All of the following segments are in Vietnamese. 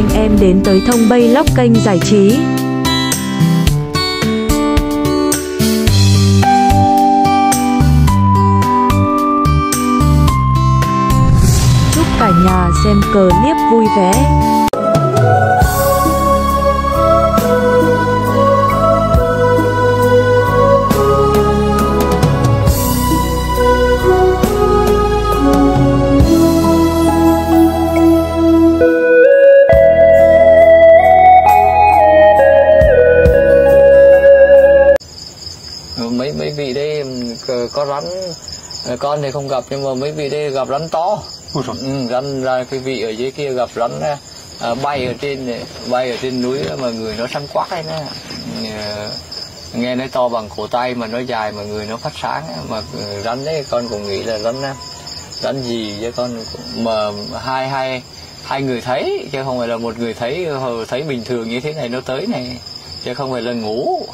anh em đến tới thông bay lóc kênh giải trí. Chúc cả nhà xem clip vui vẻ. Con thì không gặp nhưng mà mấy vị đây gặp rắn to. Ừ, rắn ra cái vị ở dưới kia gặp rắn à, bay ở trên này, bay ở trên núi mà người nó săn quắc ấy nè. Ờ, nghe nó to bằng cổ tay mà nó dài mà người nó phát sáng mà rắn đấy con cũng nghĩ là rắn rắn gì chứ con mà hai hai hai người thấy chứ không phải là một người thấy ờ, thấy bình thường như thế này nó tới này chứ không phải là ngủ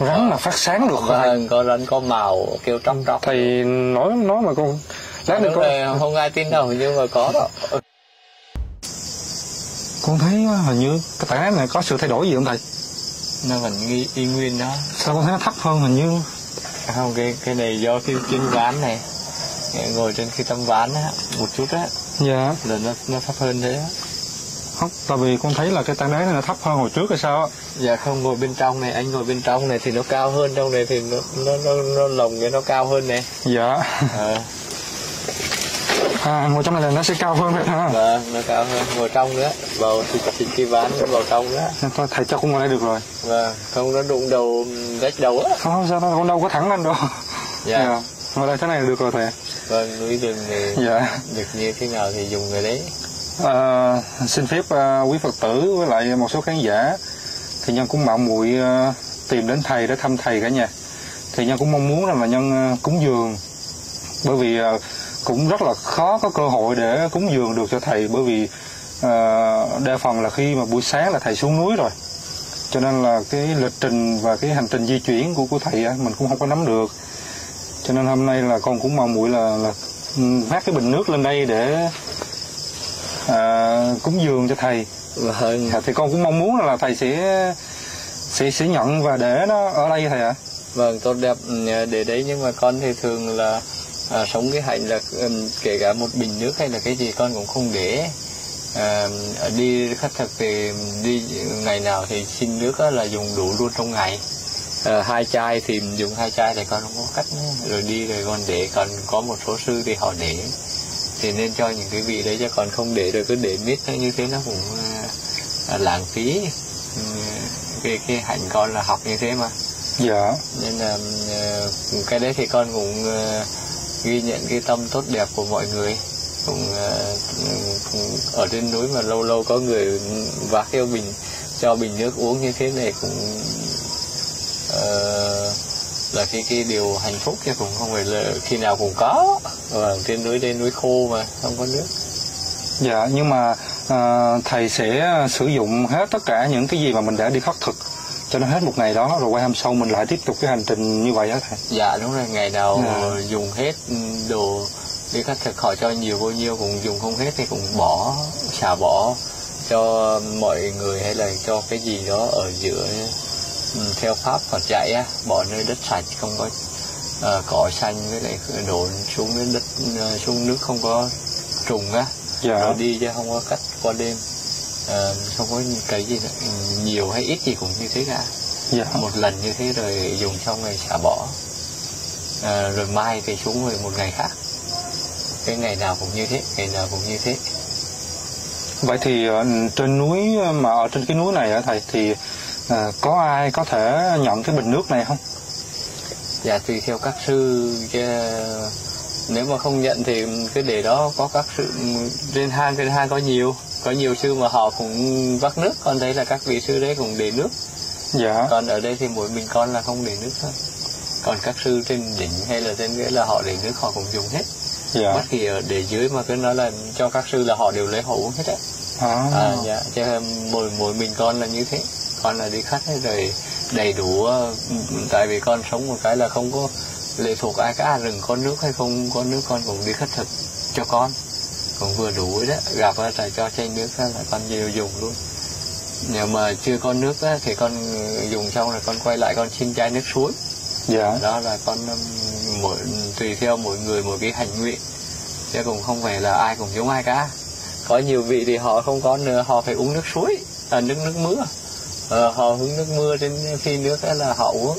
rắn mà phát sáng được Vâng, có rắn có màu kêu trong trong. thầy nói nói mà con lát nữa con này không ai tin đâu nhưng mà có đó. con thấy hình như cái tảng đá này có sự thay đổi gì không thầy Nó vẫn y, y nguyên đó. sao con thấy nó thấp hơn hình như Không cái cái này do cái trên ván này ngồi trên cái tấm ván á một chút á dạ là nó nó thấp hơn thế á. Không tại vì con thấy là cái tảng đá này nó thấp hơn hồi trước hay sao á Dạ không ngồi bên trong này anh ngồi bên trong này thì nó cao hơn trong này thì nó nó nó, nó lồng cái nó cao hơn này. dạ Ờ, à ngồi trong này là nó sẽ cao hơn phải ha vâng nó cao hơn ngồi trong nữa vào thì thì cái ván nó vào trong nữa. thôi thầy cho con ngồi đây được rồi Vâng không nó đụng đầu rách đầu á. không sao đâu con đâu có thẳng lên đâu Dạ. ngồi đây thế này là được rồi thầy Vâng núi rừng này dạ được như thế nào thì dùng cái đấy. À, xin phép à, quý Phật tử với lại một số khán giả. Thì nhân cũng mạo muội à, tìm đến thầy để thăm thầy cả nhà. Thì nhân cũng mong muốn rằng là nhân à, cúng dường bởi vì à, cũng rất là khó có cơ hội để cúng dường được cho thầy bởi vì à, đa phần là khi mà buổi sáng là thầy xuống núi rồi. Cho nên là cái lịch trình và cái hành trình di chuyển của của thầy á, mình cũng không có nắm được. Cho nên hôm nay là con cũng mong muội là là ừ, vác cái bình nước lên đây để à, cúng dường cho thầy. Vâng. à, thì con cũng mong muốn là thầy sẽ sẽ sẽ nhận và để nó ở đây thầy ạ. Vâng, tốt đẹp ừ, để đấy nhưng mà con thì thường là à, sống cái hạnh là ừm, kể cả một bình nước hay là cái gì con cũng không để. À, đi khất thực thì đi ngày nào thì xin nước là dùng đủ luôn trong ngày. À, hai chai thì dùng hai chai thì con không có cắt nữa. rồi đi rồi còn để còn có một số sư thì họ để thì nên cho những cái vị đấy chứ còn không để rồi cứ để mít như thế nó cũng à, lãng phí. Ừ, cái cái hạnh con là học như thế mà. Dạ. Nên là ờ, cái đấy thì con cũng ờ, ghi nhận cái tâm tốt đẹp của mọi người. Cũng, ờ, cũng ở trên núi mà lâu lâu có người vác theo bình cho bình nước uống như thế này cũng ờ, là cái cái điều hạnh phúc chứ cũng không phải là khi nào cũng có. Và trên núi đây núi khô mà không có nước. Dạ nhưng mà à, thầy sẽ sử dụng hết tất cả những cái gì mà mình đã đi khất thực cho nó hết một ngày đó rồi qua hôm sau mình lại tiếp tục cái hành trình như vậy á thầy? Dạ đúng rồi. Ngày nào Dạ. dùng hết đồ đi khất thực họ cho nhiều bao nhiêu cũng dùng không hết thì cũng bỏ xả bỏ cho mọi người hay là cho cái gì đó ở giữa theo pháp Phật dạy á bỏ nơi đất sạch không có ờ, cỏ xanh với lại đổ xuống đến đất ờ, xuống nước không có trùng á. Dạ. Rồi đi chứ không có cắt qua đêm. Ờ, không có cái gì. Ừ, nhiều hay ít gì cũng như thế cả. Dạ. Một lần như thế rồi dùng xong rồi xả bỏ. À, rồi mai thì xuống rồi một ngày khác. Cái ngày nào cũng như thế ngày nào cũng như thế. Vậy thì trên núi mà ở trên cái núi này á thầy thì à, có ai có thể nhận cái bình nước này không? Dạ tùy theo các sư nếu mà không nhận thì cái để đó có các sư trên hang trên hang có nhiều có nhiều sư mà họ cũng vắt nước con thấy là các vị sư đấy cũng để nước. Dạ. Còn ở đây thì mỗi mình con là không để nước thôi. Còn các sư trên đỉnh hay là trên cái là họ để nước họ cũng dùng hết. Dạ. Bất kỳ ở để dưới mà cứ nói là cho các sư là họ đều lấy họ uống hết á. À, à, dạ chứ mỗi mỗi mình con là như thế con là đi khách hết rồi đầy đủ ờ, tại vì con sống một cái là không có lệ thuộc ai cả rừng có nước hay không có nước con cũng đi khất thực cho con. Cũng vừa đủ đó gặp là cho chai nước á là con đều dùng luôn. Nếu mà chưa có nước á, thì con dùng xong rồi con quay lại con xin chai nước suối. Dạ. Đó là con mỗi tùy theo mỗi người một cái hành nguyện chứ cũng không phải là ai cũng giống ai cả. Có nhiều vị thì họ không có nữa họ phải uống nước suối à, nước nước mưa ờ, họ hứng nước mưa trên khi nước đó là họ uống.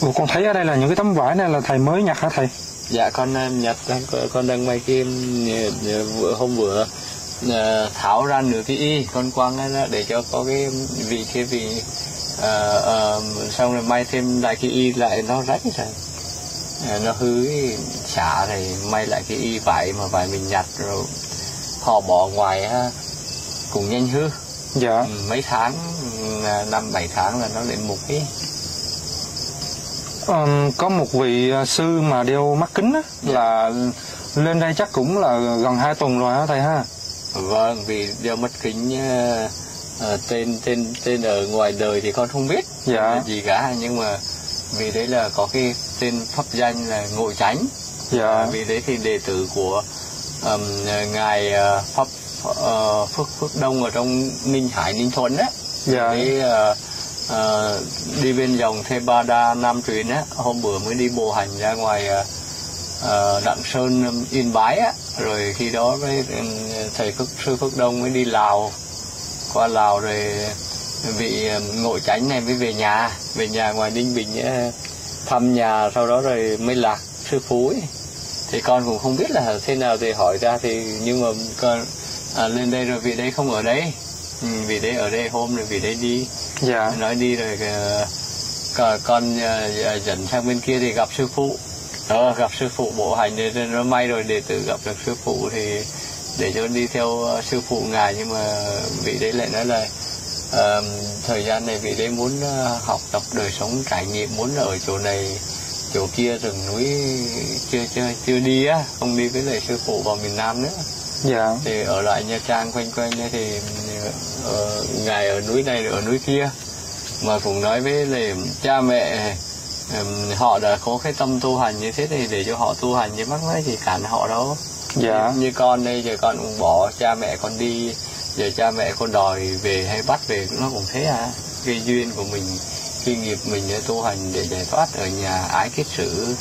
Ủa, con thấy ở đây là những cái tấm vải này là thầy mới nhặt hả thầy? Dạ con um, nhặt con, đang may kia um, ờ, vừa hôm bữa ờ, tháo ra nửa cái y con quăng ra để cho có cái vị cái vị ờ, ờ, xong rồi may thêm lại cái y lại nó rách rồi nó hư xả rồi may lại cái y vải mà vải mình nhặt rồi họ bỏ ngoài cũng nhanh hư. Dạ. Ừ, mấy tháng ừ, năm bảy tháng là nó lại mục ấy. Ờm, có một vị à, sư mà đeo mắt kính á là lên đây chắc cũng là gần hai tuần rồi hả thầy ha? Vâng vì đeo mắt kính ờ, ờ, tên tên tên ở ngoài đời thì con không biết Dạ. gì cả nhưng mà vì đấy là có cái tên pháp danh là ngộ chánh. Dạ. Vì đấy thì đệ tử của ừm, ngài ờ, pháp ờ, phước phước đông ở trong ninh hải ninh thuận á. Dạ. Ờ, ờ, đi bên dòng Thê Ba Đa Nam Truyền á hôm bữa mới đi bộ hành ra ngoài ờ, Đặng Sơn um, Yên Bái á. Rồi khi đó với thầy Phước sư Phước Đông mới đi Lào qua Lào rồi vị um, ngộ chánh này mới về nhà. Về nhà ngoài Ninh Bình á, thăm nhà sau đó rồi mới lạc sư phú ấy. Thì con cũng không biết là thế nào thì hỏi ra thì nhưng mà con à, lên đây rồi vị đấy không ở đây ừ, vị đấy ở đây hôm rồi vị đấy đi. Dạ. Nói đi rồi ờ, con, ờ, dẫn sang bên kia thì gặp sư phụ. Ờ, gặp sư phụ bộ hành thì nó may rồi đệ tử gặp được sư phụ thì để cho đi theo sư phụ ngài. Nhưng mà vị đấy lại nói là ờ, thời gian này vị đấy muốn học tập đời sống trải nghiệm muốn ở chỗ này chỗ kia rừng núi chưa chưa chưa đi á không đi với lại sư phụ vào miền Nam nữa. Dạ. Thì ở lại Nha Trang quanh quanh thì ờ, ngài ở núi này ở núi kia. Mà cũng nói với là cha mẹ họ đã có cái tâm tu hành như thế thì để cho họ tu hành chứ mắc nói gì cản họ đâu. Dạ. Như con đây giờ con cũng bỏ cha mẹ con đi giờ cha mẹ con đòi về hay bắt về nó cũng thế à. Cái duyên của mình khi nghiệp mình tu hành để giải thoát ở nhà ái kết sử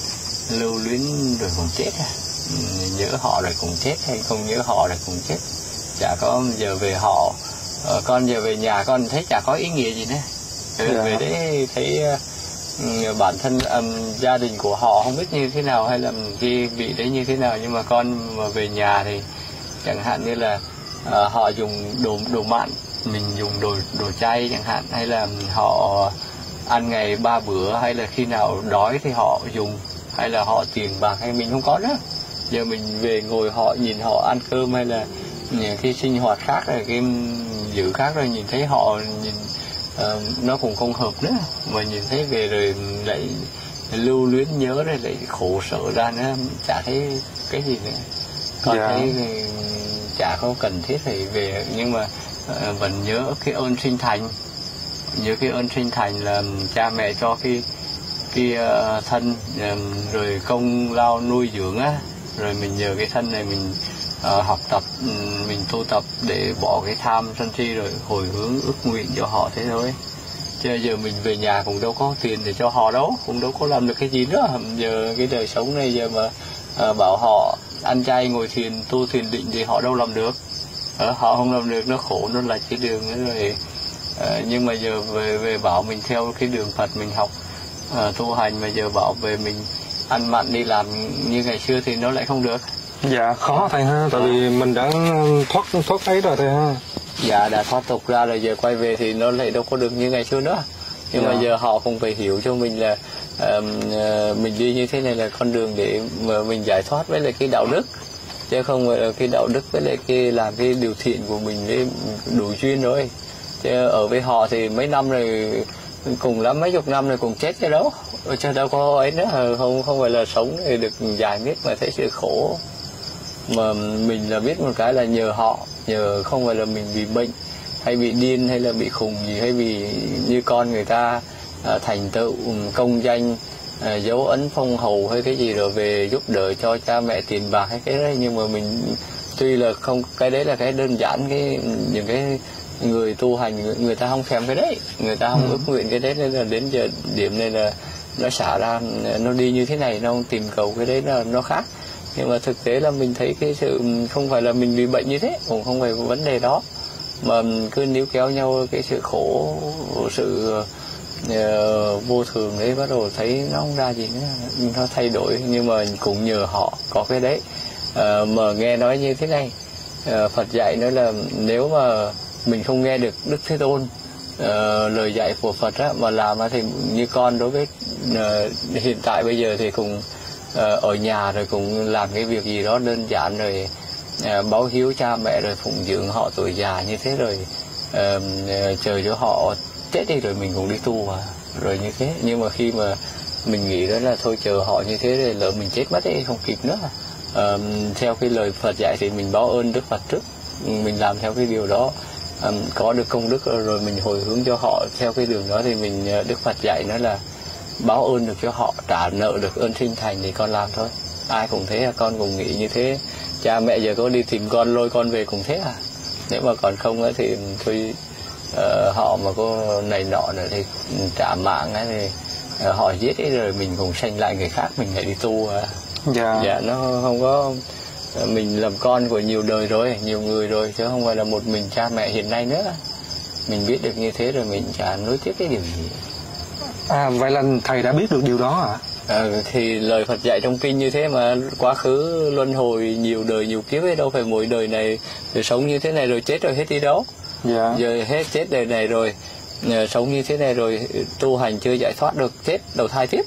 lưu luyến rồi cũng chết à. Ừ, nhớ họ rồi cũng chết hay không nhớ họ rồi cũng chết. Chả có giờ về họ ờ, con giờ về nhà con thấy chả có ý nghĩa gì nữa. Ừ, Dạ. về đấy thấy ừ, bản thân ừm, gia đình của họ không biết như thế nào hay là cái vị đấy như thế nào nhưng mà con mà về nhà thì chẳng hạn như là ờ, họ dùng đồ đồ mặn mình dùng đồ đồ chay chẳng hạn hay là họ ăn ngày ba bữa hay là khi nào đói thì họ dùng hay là họ tiền bạc hay mình không có nữa. Giờ mình về ngồi họ nhìn họ ăn cơm hay là những cái sinh hoạt khác rồi cái giữ khác rồi nhìn thấy họ nhìn ờ, nó cũng không hợp nữa. Mà nhìn thấy về rồi lại lưu luyến nhớ rồi lại khổ sở ra nữa chả thấy cái gì nữa. Con Dạ. thấy thì chả có cần thiết phải về nhưng mà ờ, vẫn nhớ cái ơn sinh thành nhớ cái ơn sinh thành là cha mẹ cho cái cái uh, thân ờ, rồi công lao nuôi dưỡng á rồi mình nhờ cái thân này mình uh, học tập ừ, mình tu tập để bỏ cái tham sân si rồi hồi hướng ước nguyện cho họ thế thôi. Chứ giờ mình về nhà cũng đâu có tiền để cho họ đâu cũng đâu có làm được cái gì nữa. Giờ cái đời sống này giờ mà uh, bảo họ ăn chay ngồi thiền tu thiền định thì họ đâu làm được. Uh, họ không làm được nó khổ nó là cái đường nữa rồi. Ờ, nhưng mà giờ về về bảo mình theo cái đường Phật mình học ờ, tu hành mà giờ bảo về mình ăn mặn đi làm như ngày xưa thì nó lại không được. Dạ khó thầy ha tại vì mình đã thoát thoát ấy rồi thầy ha. Dạ đã thoát tục ra rồi giờ quay về thì nó lại đâu có được như ngày xưa nữa. Nhưng mà Dạ. giờ họ không phải hiểu cho mình là ờm, ờ, mình đi như thế này là con đường để mà mình giải thoát với lại cái đạo đức. Chứ không phải là cái đạo đức với lại cái làm cái điều thiện của mình với đủ duyên rồi chứ ở với họ thì mấy năm rồi cùng lắm mấy chục năm rồi cùng chết cái đó cho đâu có ấy nữa ờ, không không phải là sống thì được dài miết mà thấy sự khổ. Mà mình là biết một cái là nhờ họ nhờ không phải là mình bị bệnh hay bị điên hay là bị khùng gì hay vì như con người ta à, thành tựu công danh à, dấu ấn phong hầu hay cái gì rồi về giúp đỡ cho cha mẹ tiền bạc hay cái đấy. Nhưng mà mình tuy là không cái đấy là cái đơn giản cái những cái người tu hành người, người ta không thèm cái đấy. Người ta không Ừ. ước nguyện cái đấy nên là đến giờ điểm này là nó xả ra nó đi như thế này nó không tìm cầu cái đấy là nó khác. Nhưng mà thực tế là mình thấy cái sự không phải là mình bị bệnh như thế cũng không phải vấn đề đó. Mà cứ níu kéo nhau cái sự khổ sự ờ, vô thường đấy bắt đầu thấy nó không ra gì nữa nó thay đổi. Nhưng mà cũng nhờ họ có cái đấy. Ờ, mà nghe nói như thế này ờ, Phật dạy nói là nếu mà mình không nghe được Đức Thế Tôn uh, lời dạy của Phật á, mà làm á thì như con đối với uh, hiện tại bây giờ thì cũng uh, ở nhà rồi cũng làm cái việc gì đó đơn giản rồi uh, báo hiếu cha mẹ rồi phụng dưỡng họ tuổi già như thế rồi uh, chờ cho họ chết đi rồi mình cũng đi tu à rồi như thế. Nhưng mà khi mà mình nghĩ đó là thôi chờ họ như thế rồi lỡ mình chết mất ấy không kịp nữa. Ờ, theo cái lời Phật dạy thì mình báo ơn Đức Phật trước mình làm theo cái điều đó. Ờm, có được công đức rồi, rồi mình hồi hướng cho họ theo cái đường đó thì mình ờ, Đức Phật dạy nó là báo ơn được cho họ trả nợ được ơn sinh thành thì con làm thôi. Ai cũng thế à con cũng nghĩ như thế. Cha mẹ giờ có đi tìm con lôi con về cũng thế à. Nếu mà còn không á thì thôi ờ, họ mà có này nọ nữa thì trả mạng á thì ờ, họ giết ấy rồi mình cũng sanh lại người khác mình lại đi tu à. Dạ. Dạ nó không có mình làm con của nhiều đời rồi nhiều người rồi chứ không phải là một mình cha mẹ hiện nay nữa. Mình biết được như thế rồi mình chả nối tiếp cái điều gì. À vậy là thầy đã biết được điều đó à Ờ, thì lời Phật dạy trong kinh như thế mà quá khứ luân hồi nhiều đời nhiều kiếp ấy đâu phải mỗi đời này rồi sống như thế này rồi chết rồi hết đi đâu. Dạ. Giờ hết chết đời này rồi ờ, sống như thế này rồi tu hành chưa giải thoát được chết đầu thai tiếp.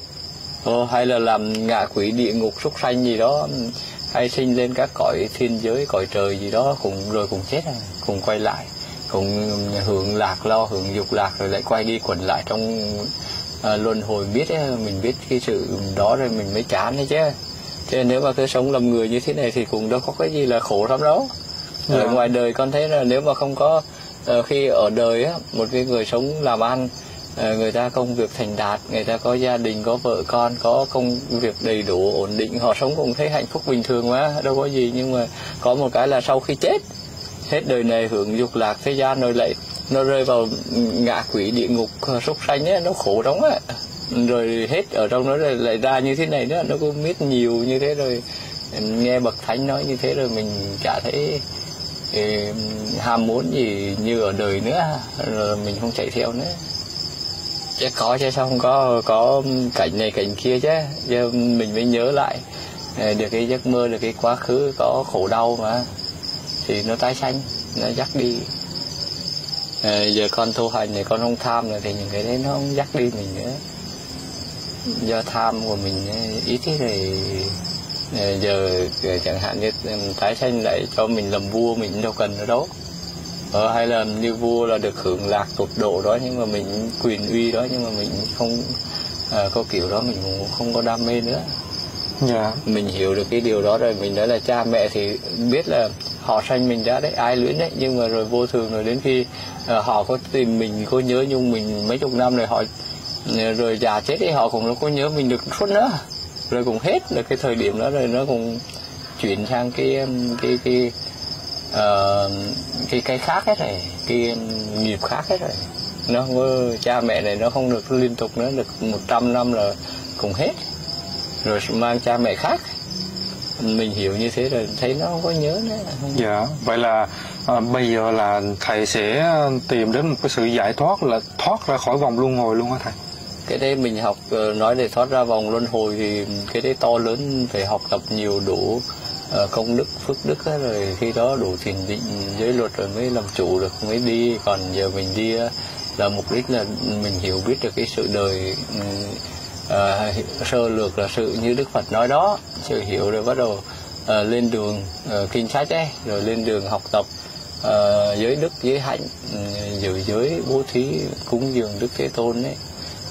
Ờ, hay là làm ngạ quỷ địa ngục súc sanh gì đó hay sinh lên các cõi thiên giới cõi trời gì đó cùng rồi cùng chết à, cùng quay lại cùng hưởng lạc lo hưởng dục lạc rồi lại quay đi quẩn lại trong à, luân hồi biết ấy, mình biết cái sự đó rồi mình mới chán đấy chứ cho nên nếu mà cứ sống làm người như thế này thì cũng đâu có cái gì là khổ lắm đâu ở Dạ. ngoài đời con thấy là nếu mà không có ờ, khi ở đời á một cái người sống làm ăn Ờ, người ta công việc thành đạt người ta có gia đình có vợ con có công việc đầy đủ ổn định họ sống cũng thấy hạnh phúc bình thường quá đâu có gì. Nhưng mà có một cái là sau khi chết hết đời này hưởng dục lạc thế gian rồi lại nó rơi vào ngạ quỷ địa ngục ờ, súc sanh ấy nó khổ lắm á rồi hết ở trong nó lại, lại ra như thế này nữa nó cũng biết nhiều như thế rồi. Nghe bậc thánh nói như thế rồi mình chả thấy thì ham muốn gì như ở đời nữa rồi mình không chạy theo nữa chứ có chứ sao không có có cảnh này cảnh kia chứ. Giờ mình mới nhớ lại ờ, được cái giấc mơ được cái quá khứ có khổ đau mà. Thì nó tái sanh nó dắt đi. À, giờ con tu hành thì con không tham rồi thì những cái đấy nó không dắt đi mình nữa. Do tham của mình ý ít thế thì giờ chẳng hạn như ừ, tái sanh lại cho mình làm vua mình đâu cần nữa đâu ờ, hay là như vua là được hưởng lạc tột độ đó nhưng mà mình quyền uy đó nhưng mà mình không ờ, có kiểu đó mình cũng không có đam mê nữa. Dạ. Mình hiểu được cái điều đó rồi mình nói là cha mẹ thì biết là họ sanh mình ra đấy ai luyến đấy nhưng mà rồi vô thường rồi đến khi ờ, họ có tìm mình có nhớ nhung mình mấy chục năm rồi họ ờ, rồi già chết thì họ cũng đâu có nhớ mình được suốt nữa. Rồi cũng hết rồi cái thời điểm đó rồi nó cũng chuyển sang cái um, cái cái ờ, cái cái khác hết rồi cái nghiệp khác hết rồi. Nó không có, cha mẹ này nó không được liên tục nữa được 100 năm là cũng hết. Rồi mang cha mẹ khác. Mình hiểu như thế rồi thấy nó không có nhớ nữa dạ vậy là à, bây giờ là thầy sẽ tìm đến một cái sự giải thoát là thoát ra khỏi vòng luân hồi luôn hả thầy? Cái đấy mình học ờ, nói để thoát ra vòng luân hồi thì cái đấy to lớn phải học tập nhiều đủ Ờ, công đức phước đức á, rồi khi đó đủ thiền định giới luật rồi mới làm chủ được mới đi. Còn giờ mình đi là mục đích là mình hiểu biết được cái sự đời ừ, à, sơ lược là sự như đức phật nói đó. Sự hiểu rồi bắt đầu à, lên đường à, kinh sách ấy rồi lên đường học tập à, giới đức giới hạnh ừ, giữ giới bố thí cúng dường đức thế tôn ấy.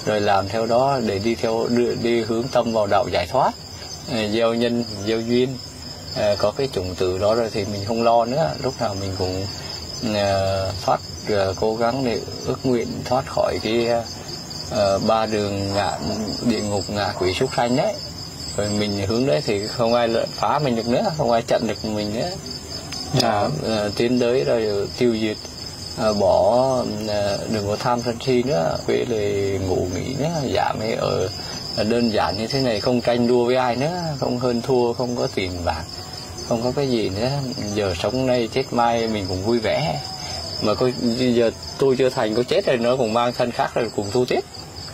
Rồi làm theo đó để đi theo đi, đi hướng tâm vào đạo giải thoát. Gieo nhân gieo duyên có cái chủng tử đó rồi thì mình không lo nữa. Lúc nào mình cũng ờ, thoát ờ, cố gắng để ước nguyện thoát khỏi cái uh, ba đường ngạ địa ngục ngạ quỷ súc sanh đấy. Rồi mình hướng đấy thì không ai lợi phá mình được nữa không ai chặn được mình nữa. Dạ. Uh, tiến tới rồi tiêu diệt uh, bỏ uh, đừng có tham sân si nữa với lại ngủ nghỉ nữa. Giảm ấy ở ở đơn giản như thế này không tranh đua với ai nữa không hơn thua không có tiền bạc không có cái gì nữa. Giờ sống nay chết mai mình cũng vui vẻ. Mà có giờ tôi chưa thành có chết rồi nó cũng mang thân khác rồi cùng tu tiếp.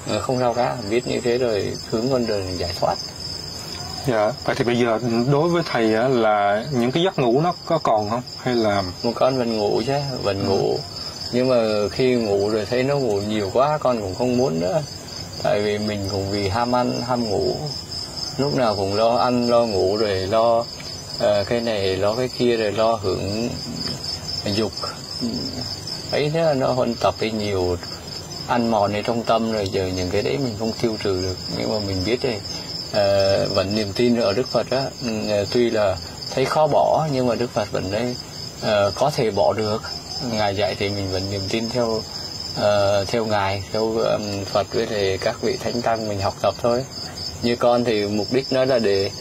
Ờ, không sao cả biết như thế rồi hướng con đường giải thoát. Dạ vậy thì bây giờ đối với thầy là những cái giấc ngủ nó có còn không? Hay là một con vẫn ngủ chứ vẫn Ừ. ngủ. Nhưng mà khi ngủ rồi thấy nó ngủ nhiều quá con cũng không muốn nữa. Tại vì mình cũng vì ham ăn ham ngủ. Lúc nào cũng lo ăn lo ngủ rồi lo Ờ, cái này lo cái kia rồi lo hưởng dục. Ấy thế là nó huân tập đi nhiều ăn mòn ở trong tâm rồi giờ những cái đấy mình không tiêu trừ được. Nhưng mà mình biết đây ờ, vẫn niềm tin ở Đức Phật á. Ừ, ờ, tuy là thấy khó bỏ nhưng mà Đức Phật vẫn đấy ờ, có thể bỏ được. Ngài dạy thì mình vẫn niềm tin theo uh, theo ngài theo um, Phật với thì các vị thánh tăng mình học tập thôi. Như con thì mục đích nó là để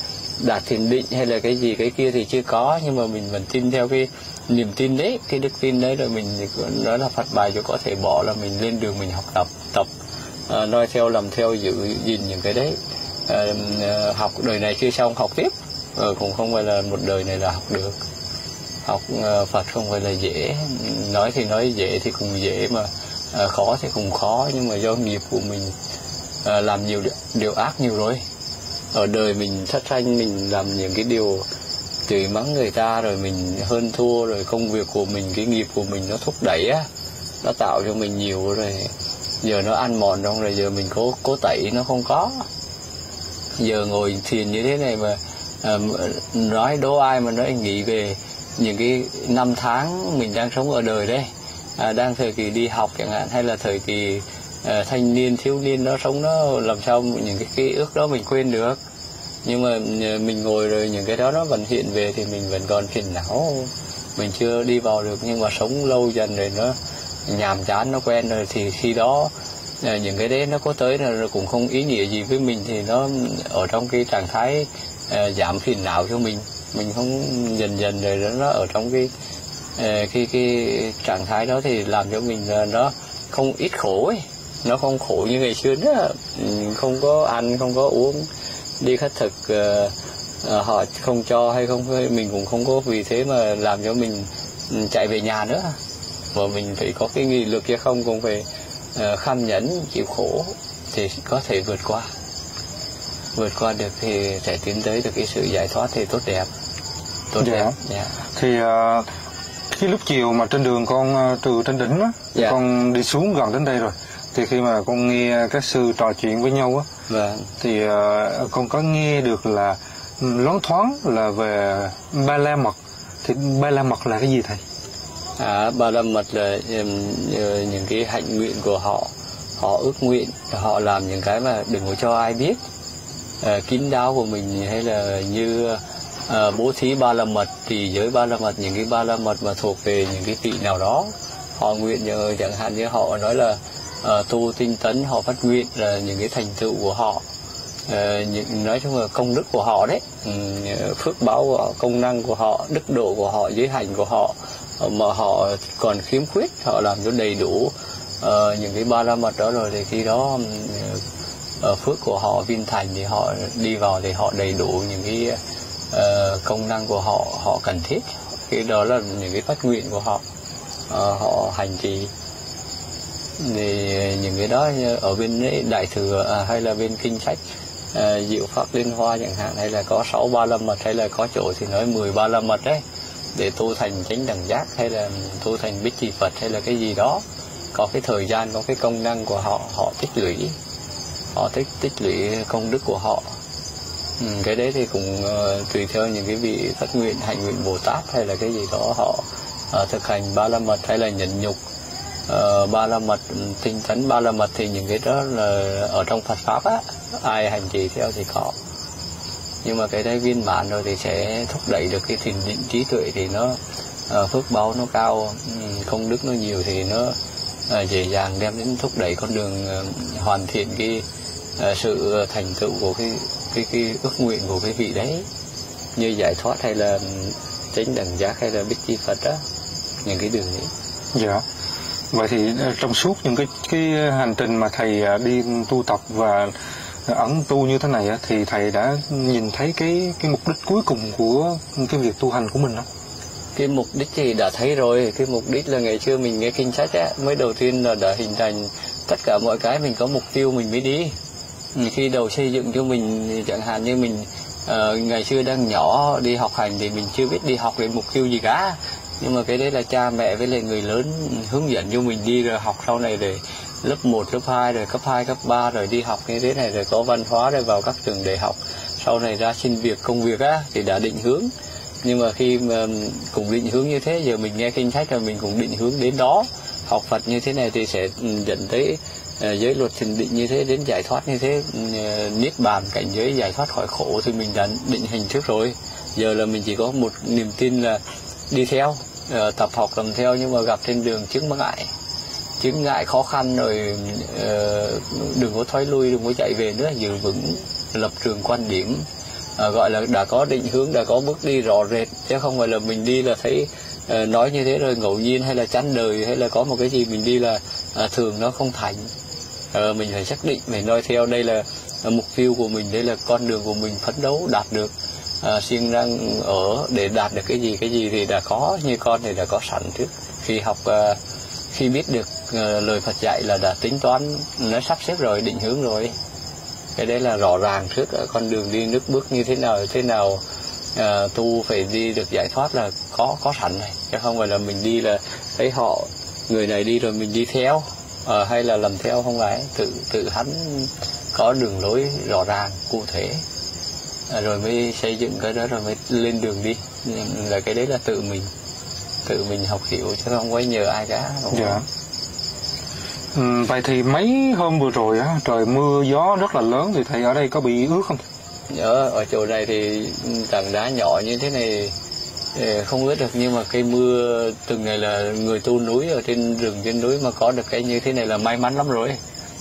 đạt thiền định hay là cái gì cái kia thì chưa có nhưng mà mình vẫn tin theo cái niềm tin đấy cái đức tin đấy rồi mình nó là Phật bài cho có thể bỏ là mình lên đường mình học tập tập uh, noi theo làm theo giữ gìn những cái đấy. À, à, học đời này chưa xong học tiếp. Ờ, cũng không phải là một đời này là học được. Học Phật không phải là dễ. Nói thì nói dễ thì cũng dễ mà khó thì cũng khó nhưng mà do nghiệp của mình làm nhiều điều, điều ác nhiều rồi ở đời mình thất sanh mình làm những cái điều chửi mắng người ta rồi mình hơn thua rồi công việc của mình cái nghiệp của mình nó thúc đẩy á nó tạo cho mình nhiều rồi giờ nó ăn mòn trong rồi giờ mình cố cố tẩy nó không có. Giờ ngồi thiền như thế này mà à, nói đố ai mà nói nghĩ về những cái năm tháng mình đang sống ở đời đây à, đang thời kỳ đi học chẳng hạn hay là thời kỳ Ờ, thanh niên thiếu niên nó sống nó làm sao những cái ký ức đó mình quên được? Nhưng mà ờ, mình ngồi rồi những cái đó nó vẫn hiện về thì mình vẫn còn phiền não. Mình chưa đi vào được nhưng mà sống lâu dần rồi nó nhàm chán nó quen rồi thì khi đó ờ, những cái đấy nó có tới là cũng không ý nghĩa gì với mình thì nó ở trong cái trạng thái giảm phiền não cho mình. Mình không dần dần rồi nó ở trong cái à, cái cái trạng thái đó thì làm cho mình nó không ít khổ ấy nó không khổ như ngày xưa nữa. Ừ, không có ăn không có uống. Đi khất thực ờ, họ không cho hay không mình cũng không có vì thế mà làm cho mình ừ, chạy về nhà nữa. Mà mình phải có cái nghị lực chứ không cũng phải ờ, kham nhẫn chịu khổ thì có thể vượt qua. Vượt qua được thì sẽ tiến tới được cái sự giải thoát thì tốt đẹp. Tốt Dạ. đẹp dạ. Thì ờ, cái lúc chiều mà trên đường con ờ, từ trên đỉnh á Dạ. con đi xuống gần đến đây rồi thì khi mà con nghe các sư trò chuyện với nhau á vâng. thì ờ, con có nghe được là ừ, loáng thoáng là về ba la mật. Thì ba la mật là cái gì thầy? À, ba la mật là những cái hạnh nguyện của họ. Họ ước nguyện họ làm những cái mà đừng có cho ai biết. À, kín đáo của mình hay là như à, bố thí ba la mật thì giới ba la mật những cái ba la mật mà thuộc về những cái vị nào đó họ nguyện như chẳng hạn như họ nói là uh, tu tinh tấn họ phát nguyện là những cái thành tựu của họ. Uh, những nói chung là công đức của họ đấy. Um, phước báo của họ công năng của họ đức độ của họ giới hành của họ uh, mà họ còn khiếm khuyết họ làm cho đầy đủ uh, những cái ba la mật đó rồi thì khi đó ừm, phước của họ viên thành thì họ đi vào thì họ đầy đủ những cái uh, công năng của họ họ cần thiết. Cái đó là những cái phát nguyện của họ. Uh, họ hành trì thì những cái đó như ở bên đại thừa à, hay là bên kinh sách à, diệu pháp liên hoa chẳng hạn hay là có sáu ba la mật hay là có chỗ thì nói 10 ba la mật đấy để tu thành chánh đẳng giác hay là tu thành bích trì phật hay là cái gì đó. Có cái thời gian có cái công năng của họ họ tích lũy. Họ tích tích lũy công đức của họ. Ừ, cái đấy thì cũng ờ, tùy theo những cái vị phát nguyện hạnh nguyện bồ tát hay là cái gì đó họ ờ, thực hành ba la mật hay là nhẫn nhục uh, ba la mật ừ, tinh tấn ba la mật thì những cái đó là ở trong Phật pháp á ai hành trì theo thì có. Nhưng mà cái đấy viên mãn rồi thì sẽ thúc đẩy được cái thiền định trí tuệ thì nó uh, phước báo nó cao ừ, công đức nó nhiều thì nó uh, dễ dàng đem đến thúc đẩy con đường uh, hoàn thiện cái uh, sự thành tựu của cái cái cái ước nguyện của cái vị đấy. Như giải thoát hay là ừ, chánh đẳng giác hay là bích chi phật á những cái đường ấy dạ vậy thì ờ, trong suốt những cái cái hành trình mà thầy ờ, đi tu tập và ẩn tu như thế này thì thầy đã nhìn thấy cái cái mục đích cuối cùng của cái việc tu hành của mình không? cái mục đích thì đã thấy rồi. Cái mục đích là ngày xưa mình nghe kinh sách ấy mới đầu tiên là đã hình thành tất cả mọi cái mình có mục tiêu mình mới đi. Khi đầu xây dựng cho mình chẳng hạn như mình uh, ngày xưa đang nhỏ đi học hành thì mình chưa biết đi học để mục tiêu gì cả nhưng mà cái đấy là cha mẹ với lại người lớn hướng dẫn cho mình đi rồi học sau này để lớp 1, lớp 2 rồi cấp 2, cấp 3 rồi đi học như thế này rồi có văn hóa rồi vào các trường đại học. Sau này ra xin việc công việc á thì đã định hướng. Nhưng mà khi mà cùng định hướng như thế giờ mình nghe kinh sách là mình cũng định hướng đến đó. Học Phật như thế này thì sẽ ừ, dẫn tới ờ, giới luật thiền định như thế đến giải thoát như thế ừ, niết bàn cảnh giới giải thoát khỏi khổ thì mình đã định hình trước rồi. Giờ là mình chỉ có một niềm tin là đi theo uh, tập học làm theo nhưng mà gặp trên đường chứng ngại. Chứng ngại khó khăn rồi uh, đừng có thoái lui đừng có chạy về nữa giữ vững lập trường quan điểm. Ờ, gọi là đã có định hướng đã có bước đi rõ rệt. Chứ không phải là mình đi là thấy nói như thế rồi ngẫu nhiên hay là chán đời hay là có một cái gì mình đi là thường nó không thành. Mình phải xác định mình nói theo đây là mục tiêu của mình đây là con đường của mình phấn đấu đạt được à, siêng năng ở để đạt được cái gì cái gì thì đã có như con thì đã có sẵn trước. Khi học à, khi biết được à, lời Phật dạy là đã tính toán nó sắp xếp rồi định hướng rồi cái đấy là rõ ràng trước. Ở con đường đi nước bước như thế nào thế nào à, tu phải đi được giải thoát là có có sẵn này. Chứ không phải là mình đi là thấy họ người này đi rồi mình đi theo à, hay là làm theo không phải. Tự tự hắn có đường lối rõ ràng cụ thể rồi mới xây dựng cái đó rồi mới lên đường đi là cái đấy là tự mình tự mình học hiểu chứ không có nhờ ai cả dạ Ừ, vậy thì mấy hôm vừa rồi á trời mưa gió rất là lớn thì thầy ở đây có bị ướt không? Ở ở chỗ này thì tảng đá nhỏ như thế này ờ, không ướt được nhưng mà cây mưa từng ngày là người tu núi ở trên rừng trên núi mà có được cái như thế này là may mắn lắm rồi.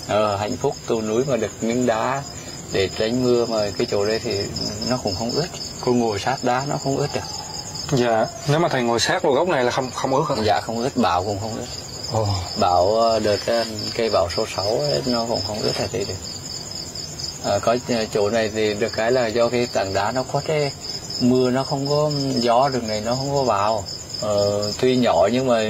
Ờ, hạnh phúc tu núi mà được miếng đá để tránh mưa mà cái chỗ đây thì nó cũng không ướt. Cô ngồi sát đá nó không ướt được. Dạ, nếu mà thầy ngồi sát vào gốc này là không không ướt không? Dạ không ướt, bão cũng không ướt. Ồ. Bão ờ, đợt ờ, cây bão số 6 ấy, nó cũng không ướt là gì được. À, có chỗ này thì được cái là do cái tảng đá nó có cái mưa nó không có gió đường này nó không có vào ờ, tuy nhỏ nhưng mà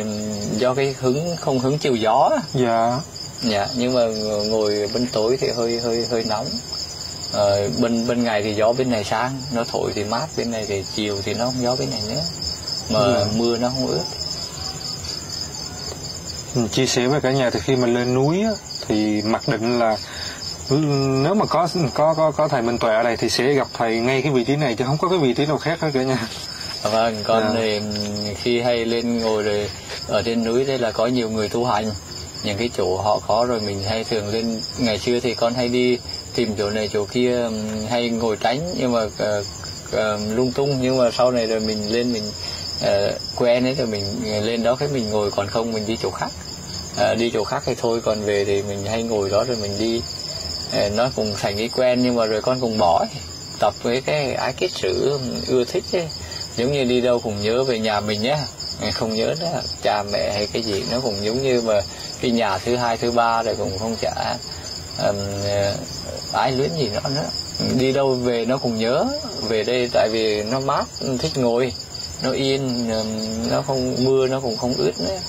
do cái hứng không hứng chiều gió dạ dạ nhưng mà ngồi bên tối thì hơi hơi hơi nóng ờ, bên bên ngày thì gió bên này sáng nó thổi thì mát bên này thì chiều thì nó không gió bên này nữa mà Ừ. mưa nó không ướt Mình chia sẻ với cả nhà thì khi mà lên núi á, thì mặc định là ừ, nếu mà có có có có thầy Minh Tuệ ở đây thì sẽ gặp thầy ngay cái vị trí này chứ không có cái vị trí nào khác hết cả nhà. vâng con Dạ. thì khi hay lên ngồi rồi ở trên núi đây là có nhiều người tu hành những cái chỗ họ khó rồi mình hay thường lên ngày xưa thì con hay đi tìm chỗ này chỗ kia hay ngồi tránh nhưng mà uh, uh, lung tung nhưng mà sau này rồi mình lên mình uh, quen ấy rồi mình ờ, lên đó cái mình ngồi còn không mình đi chỗ khác. Uh, đi chỗ khác thì thôi còn về thì mình hay ngồi đó rồi mình đi. Uh, nó cũng thành cái quen nhưng mà rồi con cũng bỏ ấy. tập với cái ái kết sử ưa thích ấy. Giống như đi đâu cũng nhớ về nhà mình nhé không nhớ đó cha mẹ hay cái gì nó cũng giống như mà cái nhà thứ hai thứ ba rồi cũng không chả um, ái luyến gì nữa nữa. Đi đâu về nó cũng nhớ. Về đây tại vì nó mát thích ngồi. Nó yên nó không mưa nó cũng không ướt nữa.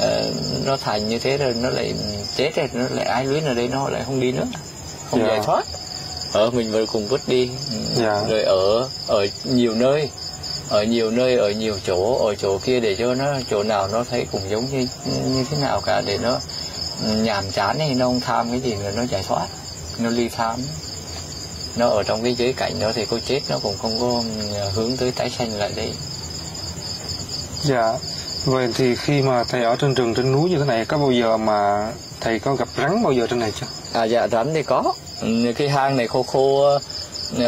Ờ, nó thành như thế rồi nó lại chết rồi nó lại ái luyến ở đây nó lại không đi nữa. Không Dạ. giải thoát. Ở mình vẫn cùng vứt đi. Ừ. Dạ. rồi ở ở nhiều nơi ở nhiều nơi ở nhiều chỗ ở chỗ kia để cho nó chỗ nào nó thấy cũng giống như như thế nào cả để nó nhàm chán hay nó không tham cái gì nữa nó giải thoát nó ly tham nó ở trong cái giới cảnh đó thì có chết nó cũng không có hướng tới tái sanh lại đây Dạ. Vậy thì khi mà thầy ở trên rừng trên núi như thế này có bao giờ mà thầy có gặp rắn bao giờ trên này chưa? À dạ rắn thì có ừ, cái hang này khô khô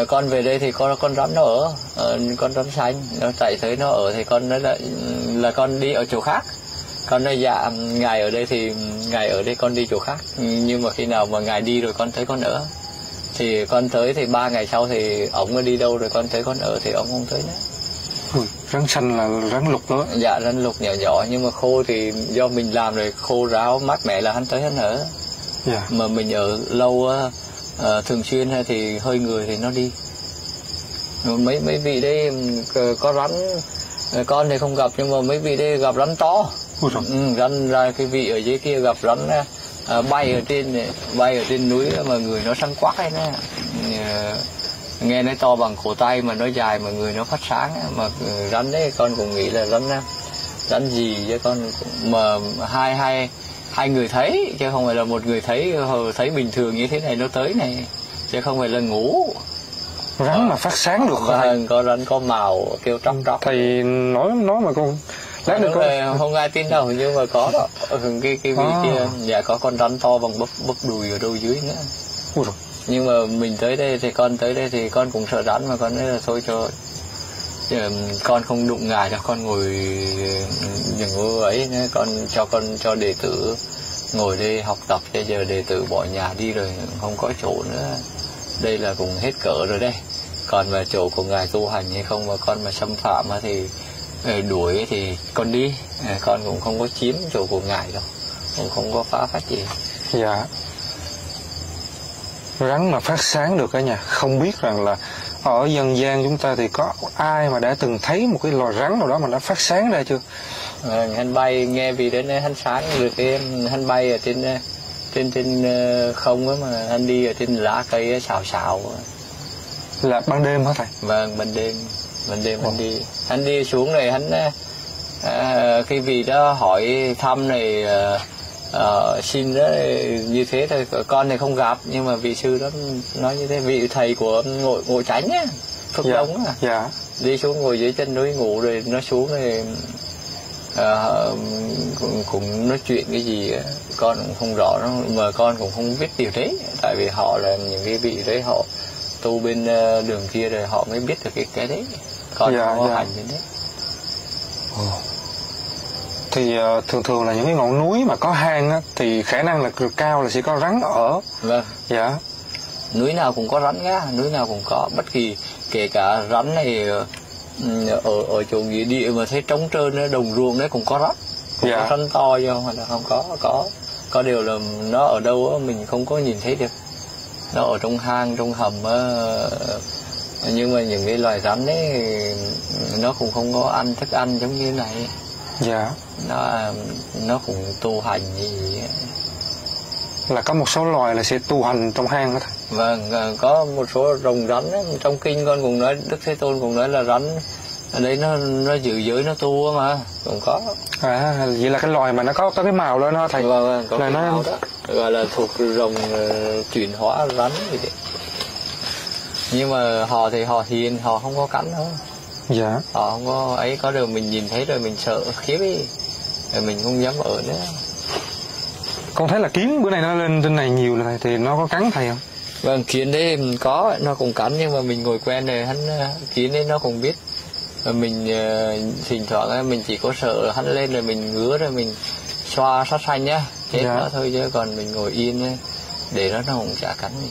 con về đây thì con con rắn nó ở ờ, con rắn xanh nó chạy tới nó ở thì con nói là là con đi ở chỗ khác. Con nói dạ ngài ở đây thì ngài ở đây con đi chỗ khác. Nhưng mà khi nào mà ngài đi rồi con tới con ở. Thì con tới thì ba ngày sau thì ổng mới đi đâu rồi con tới con ở thì ông không tới nữa. Ui, rắn xanh là rắn lục đó. Dạ rắn lục nhỏ nhỏ nhưng mà khô thì do mình làm rồi khô ráo mát mẻ là hắn tới hắn ở. Dạ. Mà mình ở lâu ờ, thường xuyên hay thì hơi người thì nó đi. Mấy mấy vị đấy ừ, có rắn ờ, con thì không gặp nhưng mà mấy vị đây gặp rắn to. Ừ, rắn ra cái vị ở dưới kia gặp rắn à, bay ở trên bay ở trên núi mà người nó săn quắc ấy Ờ, nghe nó to bằng cổ tay mà nó dài mà người nó phát sáng mà rắn đấy con cũng nghĩ là rắn rắn gì chứ con cũng- mà hai hai hai người thấy chứ không phải là một người thấy ờ, thấy bình thường như thế này nó tới này chứ không phải là ngủ. Rắn mà phát sáng được thầy Vâng, có rắn có màu kêu tróc tróc. Thầy nói nói mà con lát nữa con rồi, không ai tin đâu nhưng mà có đó. Ở cái cái vị À. kia dạ có con rắn to bằng bắp bắp đùi ở đâu dưới nữa. Ui rồi nhưng mà mình tới đây thì con tới đây thì con cũng sợ rắn mà con nói là thôi cho con không đụng ngài cho con ngồi những ngôi ấy con cho con, cho đệ tử ngồi đây học tập, bây giờ đệ tử bỏ nhà đi rồi không có chỗ nữa. Đây là cũng hết cỡ rồi đây. Còn mà chỗ của ngài tu hành hay không mà con mà xâm phạm thì ờ, đuổi thì con đi. Ờ, con cũng không có chiếm chỗ của ngài đâu, cũng không có phá phách gì. Dạ. Rắn mà phát sáng được cả nhà không biết rằng là ở dân gian chúng ta thì có ai mà đã từng thấy một cái loài rắn nào đó mà nó phát sáng ra chưa? Ờ, hắn bay nghe vì đến hắn sáng rồi cái hắn bay ở trên trên trên ờ, không á mà hắn đi ở trên lá cây xào xào là ban đêm hả thầy? Vâng ban đêm ban đêm hắn đi. Hắn đi xuống này hắn ờ, ờ, cái vị đó hỏi thăm này ờ, ờ, xin đó như thế thôi con này không gặp nhưng mà vị sư đó nói như thế vị thầy của ngộ ngộ chánh á phước dạ đông á. dạ. Đi xuống ngồi dưới chân núi ngủ rồi nó xuống rồi ờ, cũng, cũng nói chuyện cái gì á, con cũng không rõ nó mà con cũng không biết điều đấy tại vì họ là những cái vị đấy họ tu bên ờ, đường kia rồi họ mới biết được cái cái đấy. Con Dạ, không có dạ. hành đến đấy thì ờ, thường thường là những cái ngọn núi mà có hang á, thì khả năng là cực cao là sẽ có rắn ở. Vâng. Dạ. Núi nào cũng có rắn nhá núi nào cũng có. Bất kỳ kể cả rắn này ờ, ở ở chỗ nghĩa địa mà thấy trống trơn á, đồng ruộng đấy cũng có rắn. Cũng Dạ. có rắn to chứ không là không có có có điều là nó ở đâu á, mình không có nhìn thấy được. Nó ở trong hang trong hầm á, nhưng mà những cái loài rắn ấy nó cũng không có ăn thức ăn giống như này dạ. Nó nó cũng tu hành gì á. là có một số loài là sẽ tu hành trong hang đó thầy Vâng, ờ, có một số rồng rắn ấy, trong kinh con cũng nói Đức Thế Tôn cũng nói là rắn ở đây nó nó giữ giới nó tu mà cũng có. À vậy là cái loài mà nó có có cái màu đó nó thầy. Vâng, vâng, có là cái nó- màu đó gọi là thuộc rồng ờ, chuyển hóa rắn gì đấy nhưng mà họ thì họ hiền họ không có cắn đâu dạ họ không có ấy có điều mình nhìn thấy rồi mình sợ khiếp đi rồi mình không dám ở nữa con thấy là kiến bữa nay nó lên trên này nhiều là thầy thì nó có cắn thầy không Vâng, kiến đấy có, nó cũng cắn nhưng mà mình ngồi quen rồi, hắn ờ, kiến đấy nó cũng biết. Và mình ờ, thỉnh thoảng mình chỉ có sợ hắn lên rồi mình ngứa rồi mình xoa sát xanh nhá, chết Dạ. nó thôi chứ còn mình ngồi yên để nó nó cũng chả cắn mình.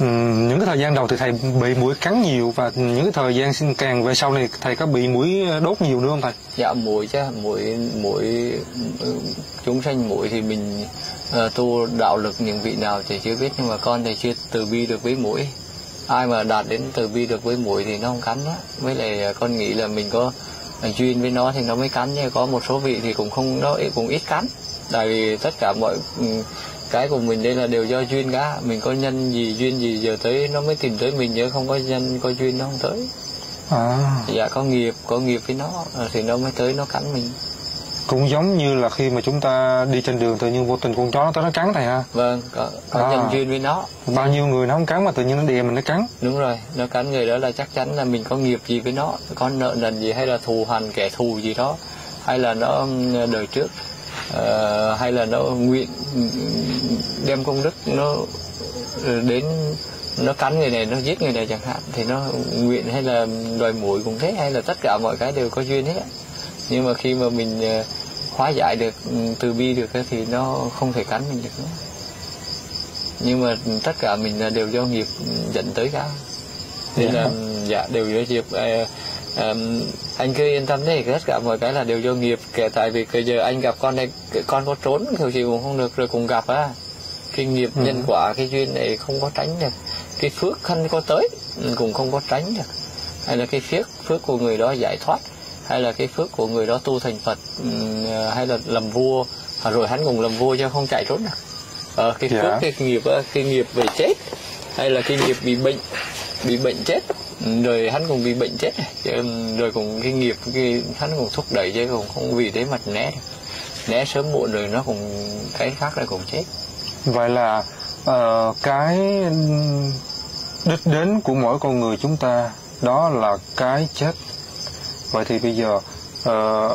Ừ, những cái thời gian đầu thì thầy bị mũi cắn nhiều và những cái thời gian xin càng về sau này thầy có bị mũi đốt nhiều nữa không thầy Dạ mũi chứ, mũi mũi chúng sanh mũi thì mình ờ, tu đạo lực những vị nào thì chưa biết nhưng mà con thì chưa từ bi được với mũi. Ai mà đạt đến từ bi được với mũi thì nó không cắn á. Với lại ờ, con nghĩ là mình có ờ, duyên với nó thì nó mới cắn nhưng có một số vị thì cũng không nó cũng ít cắn. Tại vì tất cả mọi ừ, cái của mình đây là đều do duyên cả mình có nhân gì duyên gì giờ tới nó mới tìm tới mình chứ không có nhân có duyên nó không tới. À. Dạ có nghiệp có nghiệp với nó thì nó mới tới nó cắn mình. Cũng giống như là khi mà chúng ta đi trên đường tự nhiên vô tình con chó nó tới nó cắn thầy ha? Vâng có có À. nhân duyên với nó. Bao nhiêu người nó không cắn mà tự nhiên nó đè mình nó cắn. Đúng rồi nó cắn người đó là chắc chắn là mình có nghiệp gì với nó có nợ nần gì hay là thù hằn kẻ thù gì đó hay là nó ừm, đời trước ờ, hay là nó nguyện đem công đức nó ờ, đến nó cắn người này nó giết người này chẳng hạn thì nó nguyện hay là đòi mũi cũng thế hay là tất cả mọi cái đều có duyên hết. Nhưng mà khi mà mình ờ, hóa giải được ừ, từ bi được thì nó không thể cắn mình được nữa. Nhưng mà tất cả mình đều do nghiệp dẫn tới cả. Nên Dạ. là dạ đều do nghiệp Ờm, anh cứ yên tâm đấy tất cả mọi cái là đều do nghiệp kể tại vì bây giờ anh gặp con này con có trốn kiểu gì cũng không được rồi cùng gặp á cái nghiệp Ừ. nhân quả cái duyên này không có tránh được cái phước khăn có tới ừ, cũng không có tránh được hay là cái phước phước của người đó giải thoát hay là cái phước của người đó tu thành Phật ừm, hay là làm vua à, rồi hắn cũng làm vua chứ không chạy trốn được ờ, cái Dạ. phước cái nghiệp á, cái nghiệp về chết hay là cái nghiệp bị bệnh bị bệnh chết Ừ, rồi hắn cũng bị bệnh chết rồi cũng cái nghiệp cái hắn cũng thúc đẩy chứ cũng không vì thế mà né. Né sớm muộn rồi nó cũng cái khác là cũng chết. Vậy là ờ, cái đích đến của mỗi con người chúng ta đó là cái chết. Vậy thì bây giờ ờ,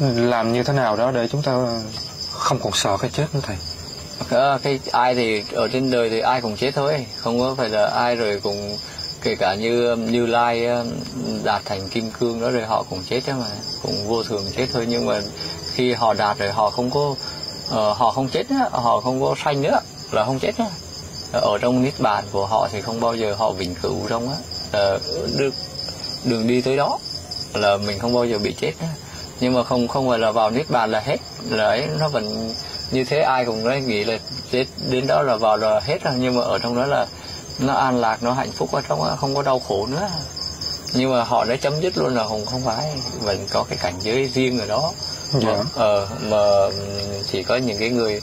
làm như thế nào đó để chúng ta không còn sợ cái chết nữa thầy? Ờ, cái ai thì ở trên đời thì ai cũng chết thôi không có phải là ai rồi cũng kể cả như như lai ờ, đạt thành kim cương đó rồi họ cũng chết đó mà cũng vô thường chết thôi. Nhưng mà khi họ đạt rồi họ không có uh, họ không chết nữa họ không có sanh nữa là không chết nữa ở trong niết bàn của họ thì không bao giờ họ vĩnh cửu trong á. Ờ, được đường đi tới đó là mình không bao giờ bị chết nữa nhưng mà không không phải là vào niết bàn là hết là ấy nó vẫn như thế. Ai cũng nói nghĩ là chết đến đó là vào là hết rồi. Nhưng mà ở trong đó là nó an lạc nó hạnh phúc ở trong đó không có đau khổ nữa. Nhưng mà họ đã chấm dứt luôn là không không phải. Vẫn có cái cảnh giới riêng ở đó. Dạ. mà, ờ, mà chỉ có những cái người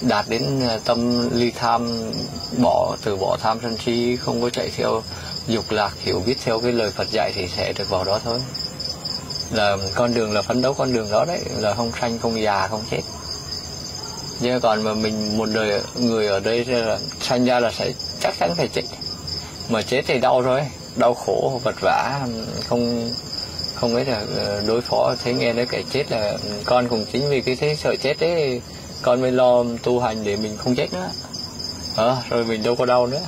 đạt đến ờ, tâm ly tham bỏ từ bỏ tham sân si không có chạy theo dục lạc hiểu biết theo cái lời Phật dạy thì sẽ được vào đó thôi. Là con đường là phấn đấu con đường đó đấy là không sanh không già không chết. Nhưng còn mà mình một đời người ở đây là sanh ra là sẽ chắc chắn phải chết mà chết thì đau rồi đau khổ vật vả không không biết là ờ, đối phó. Thế nghe nói cái chết là con cũng chính vì cái thế sợ chết đấy con mới lo tu hành để mình không chết nữa. À, rồi mình đâu có đau nữa.